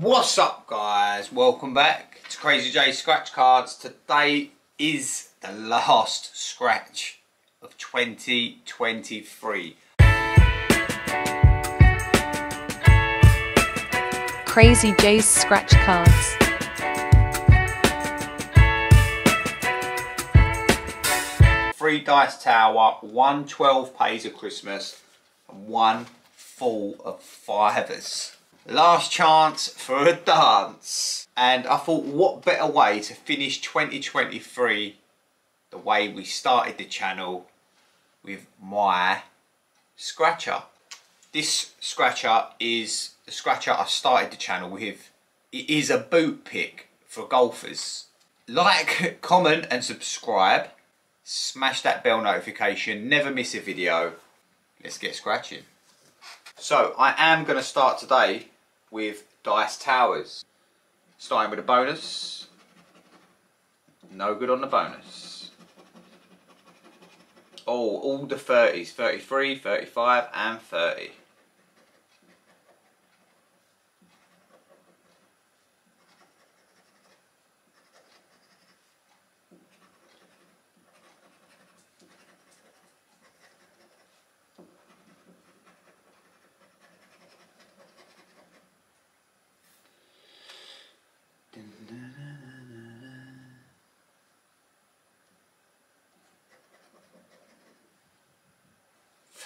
What's up guys? Welcome back to Crazy J Scratch Cards. Today is the last scratch of 2023. Crazy J's Scratch Cards. Three dice tower, one 12 pays of Christmas, and one full of fivers. Last chance for a dance. And I thought what better way to finish 2023 the way we started the channel with my scratcher. This scratcher is the scratcher I started the channel with. It is a boot pick for golfers. Like, comment and subscribe. Smash that bell notification. Never miss a video. Let's get scratching. So I am going to start today with Dice Towers. Starting with a bonus. No good on the bonus. Oh, all the 30s. 33, 35 and 30.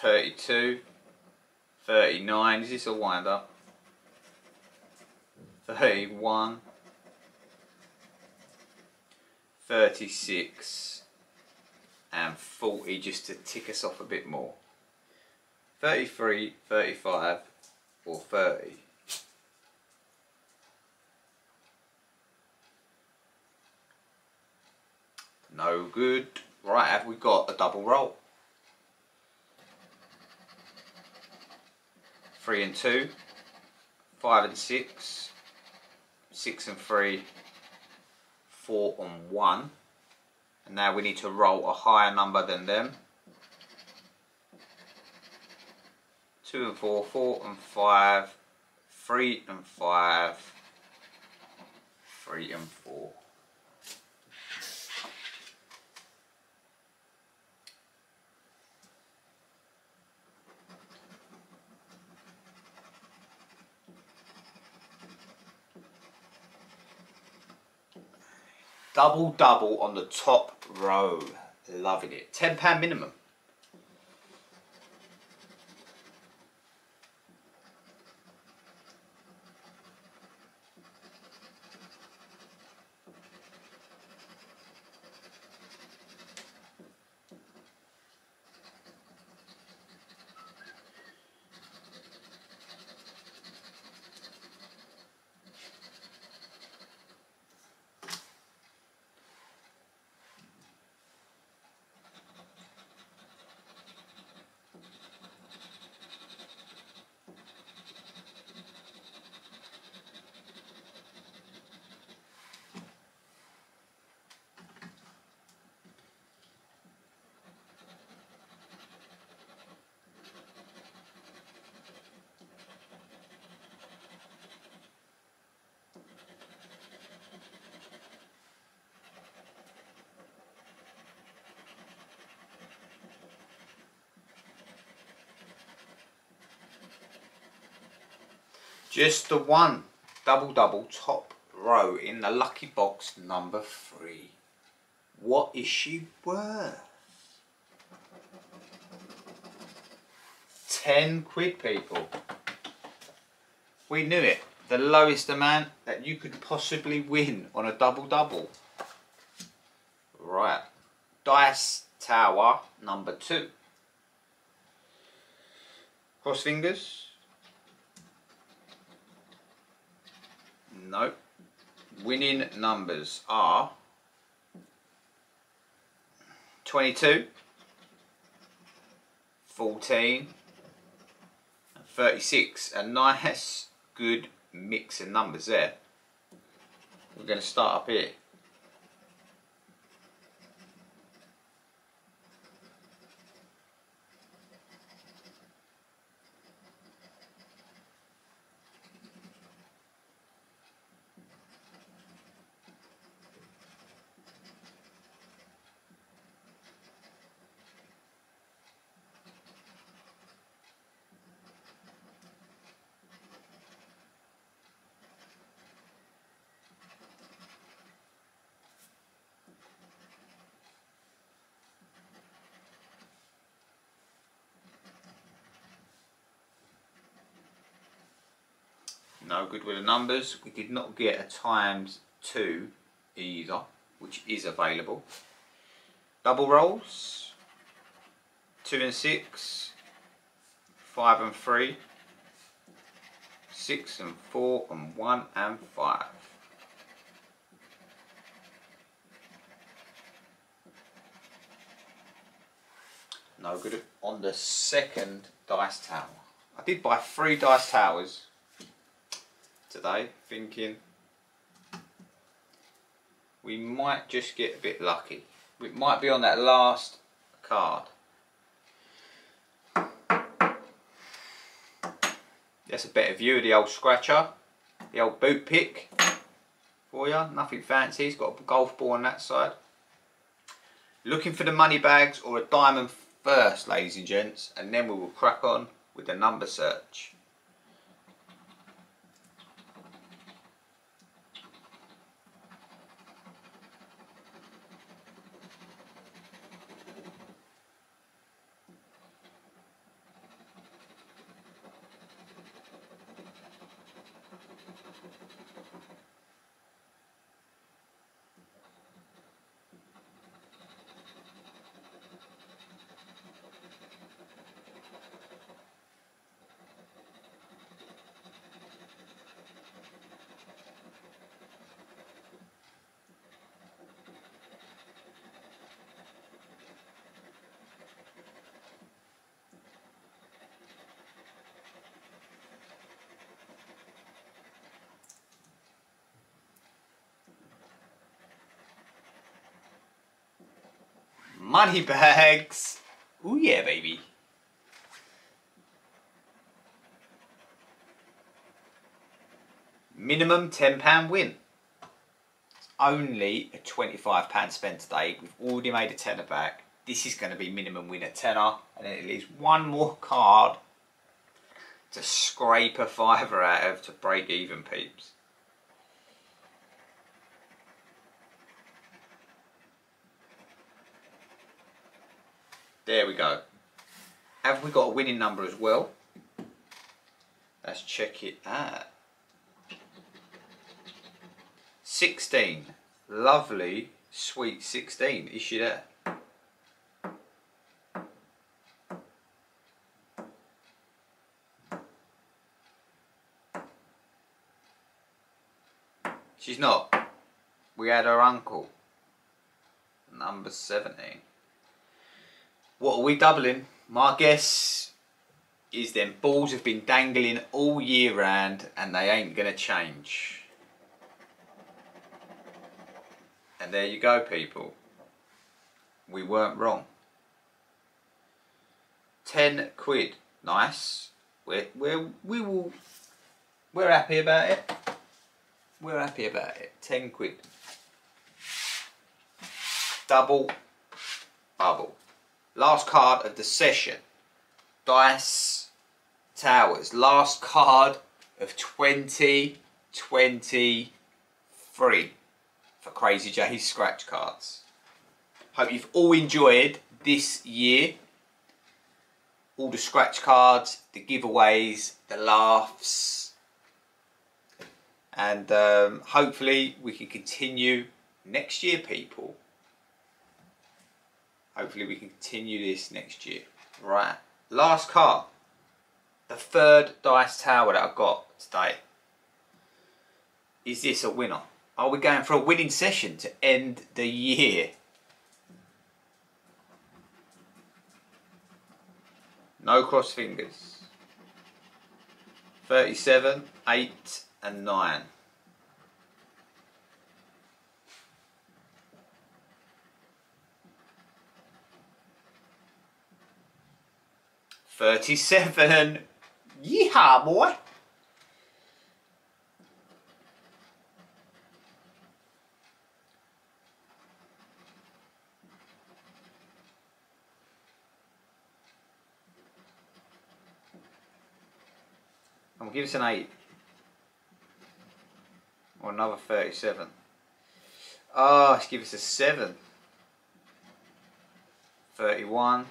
Thirty-two, thirty-nine. Is this a wind up? Thirty-one, thirty-six, and forty, just to tick us off a bit more. 33, 35, or 30. No good. Right, have we got a double roll? Three and two, five and six, six and three, four and one. And now we need to roll a higher number than them. Two and four, four and five, three and five, three and four. Double double on the top row. Loving it. £10 minimum. Just the one double double top row in the lucky box number three. What is she worth? 10 quid people. We knew it. The lowest amount that you could possibly win on a double double. Right. Dice Tower number two. Cross fingers. No. Winning numbers are 22, 14, and 36. A nice, good mix of numbers there. We're going to start up here. No good with the numbers. We did not get a times two either, which is available. Double rolls. Two and six. Five and three. Six and four and one and five. No good on the second dice tower. I did buy three dice towers today, thinking we might just get a bit lucky. It might be on that last card. That's a better view of the old scratcher, the old boot pick for you. Nothing fancy. It's got a golf ball on that side. Looking for the money bags or a diamond first, ladies and gents, and then we will crack on with the number search. Money bags. Oh yeah, baby. Minimum £10 win. It's only a £25 spent today. We've already made a tenner back. This is going to be minimum win at tenner. And then it leaves one more card to scrape a fiver out of to break even, peeps. There we go. Have we got a winning number as well? Let's check it out. 16. Lovely, sweet 16. Is she there? She's not. We had her uncle. Number 17. What are we doubling? My guess is them balls have been dangling all year round and they ain't gonna change. And there you go people. We weren't wrong. 10 quid. Nice. We're, we're, we will, we're happy about it. We're happy about it. 10 quid. Double bubble. Last card of the session. Dice Towers. Last card of 2023 for Crazy J's scratch cards. Hope you've all enjoyed this year. All the scratch cards, the giveaways, the laughs. And um, hopefully we can continue next year, people. Hopefully we can continue this next year. Right, last card. The third dice tower that I've got today. Is this a winner? Are we going for a winning session to end the year? No cross fingers. 37, 8 and 9. Thirty-seven. Yeehaw, boy. I'm gonna give us an eight. Or another thirty-seven. Oh, let's give us a seven. Thirty-one.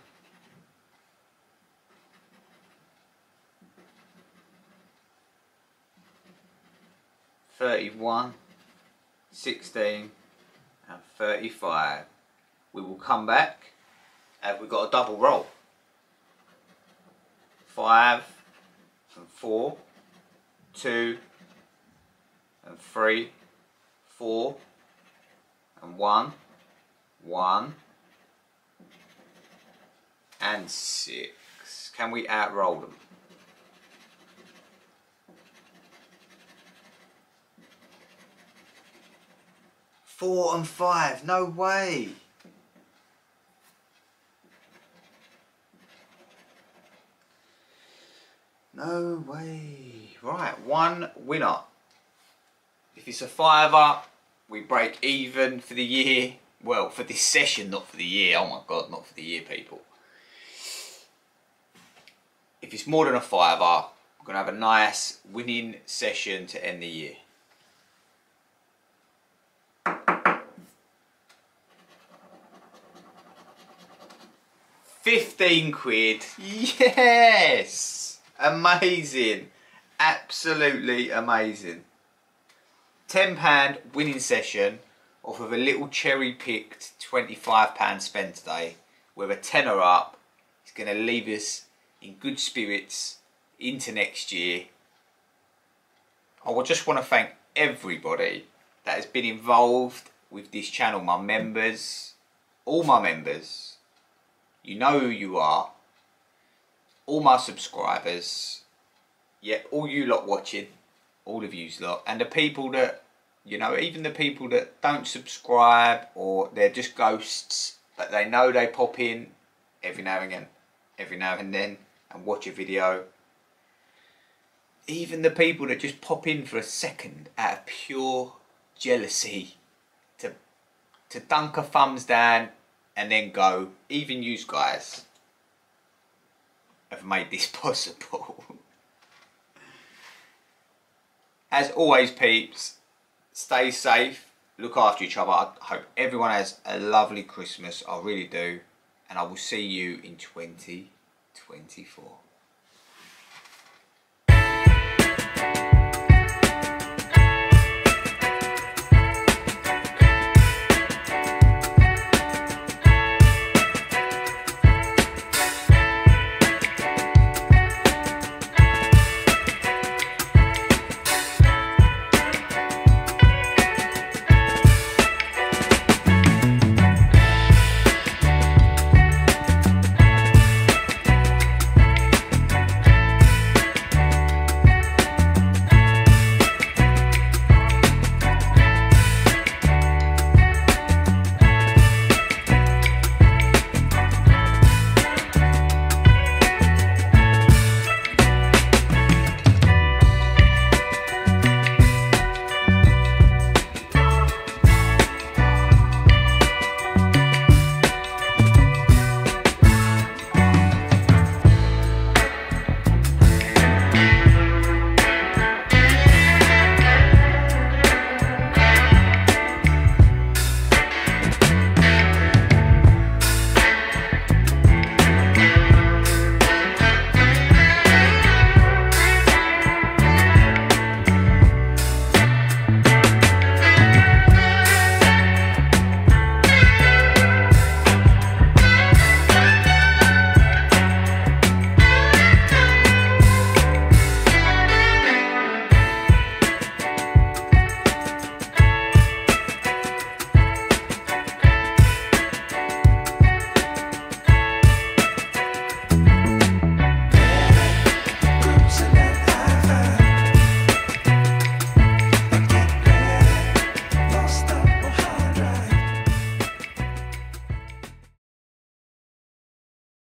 31, 16 and 35. We will come back and we've got a double roll. 5 and 4, 2 and 3, 4 and 1, 1 and 6. Can we outroll them? Four and five, no way. No way. Right, one winner. If it's a fiver, we break even for the year. Well, for this session, not for the year. Oh my god, not for the year, people. If it's more than a fiver, we're going to have a nice winning session to end the year. 15 quid. Yes! Amazing. Absolutely amazing. £10 winning session off of a little cherry picked £25 spend today with a tenner up. It's going to leave us in good spirits into next year. I just want to thank everybody that has been involved with this channel, my members, all my members, you know who you are. All my subscribers. Yeah, all you lot watching. All of yous lot. And the people that, you know, even the people that don't subscribe or they're just ghosts. But they know they pop in every now and again. Every now and then. And watch a video. Even the people that just pop in for a second out of pure jealousy to to dunk a thumbs down and then go, even you guys have made this possible. As always, peeps, stay safe, look after each other. I hope everyone has a lovely Christmas. I really do. And I will see you in 2024.